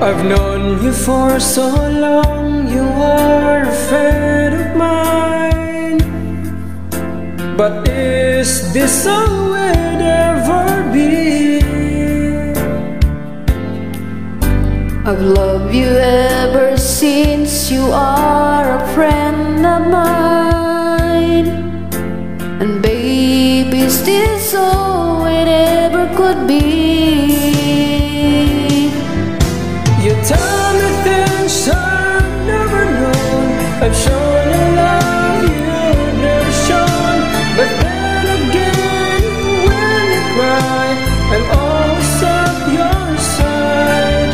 I've known you for so long, you are a friend of mine. But is this all it ever be? I've loved you ever since you are a friend of mine. And baby, is this all it ever could be? You tell me things I've never known. I've shown love you've never shown. But then again, when you cry, I'm always at your side.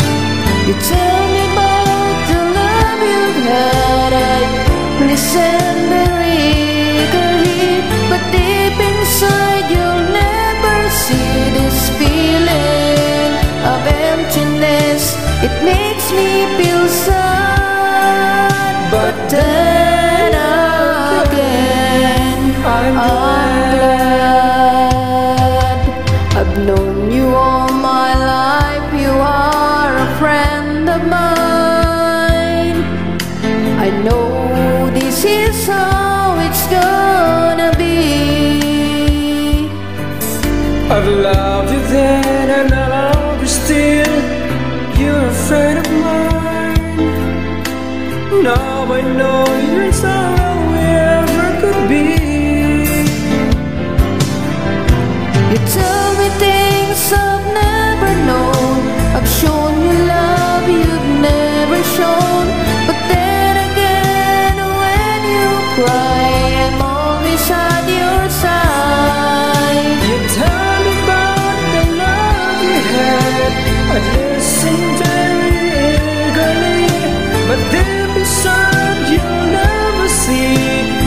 You tell me about the love you've had. I listen feel sad, but then again, I'm glad I've known you all my life. You are a friend of mine. I know this is how it's gonna be. I've loved you then Now I know you're all we ever could be. You tell me things I've never known. I've shown you love you've never shown.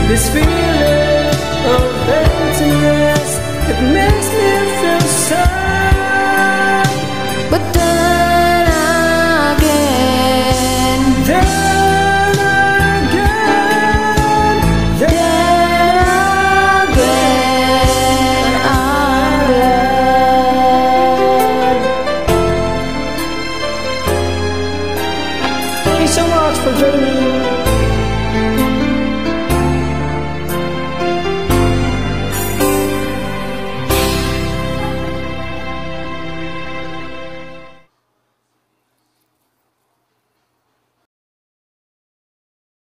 This feeling of emptiness. It makes me feel sad. But then again, Then again, then then again, I'm glad. Thank you so much for joining me.